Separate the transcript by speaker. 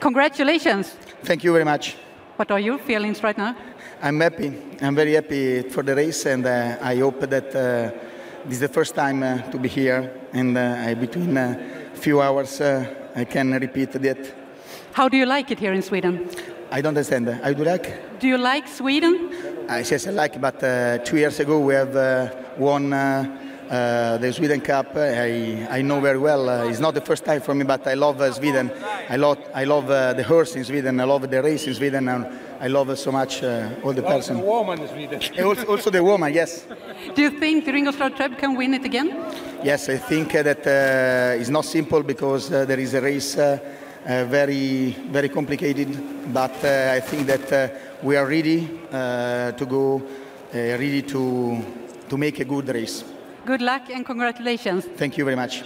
Speaker 1: Congratulations.
Speaker 2: Thank you very much.
Speaker 1: What are your feelings right now?
Speaker 2: I'm happy. I'm very happy for the race, and uh, I hope that uh, this is the first time uh, to be here. And uh, between a few hours, uh, I can repeat that.
Speaker 1: How do you like it here in Sweden?
Speaker 2: I don't understand. I do like.
Speaker 1: Do you like Sweden?
Speaker 2: I yes, I like. But uh, two years ago, we have uh, won. Uh, uh, the Sweden Cup, I, I know very well. Uh, it's not the first time for me, but I love uh, Sweden. I love, I love uh, the horse in Sweden. I love the race in Sweden, and I love so much uh, all the person.
Speaker 3: The woman in Sweden.
Speaker 2: also, also the woman, yes.
Speaker 1: Do you think the Ringostarr Treb can win it again?
Speaker 2: Yes, I think that uh, it's not simple because uh, there is a race uh, uh, very, very complicated. But uh, I think that uh, we are ready uh, to go, uh, ready to to make a good race.
Speaker 1: Good luck and congratulations.
Speaker 2: Thank you very much.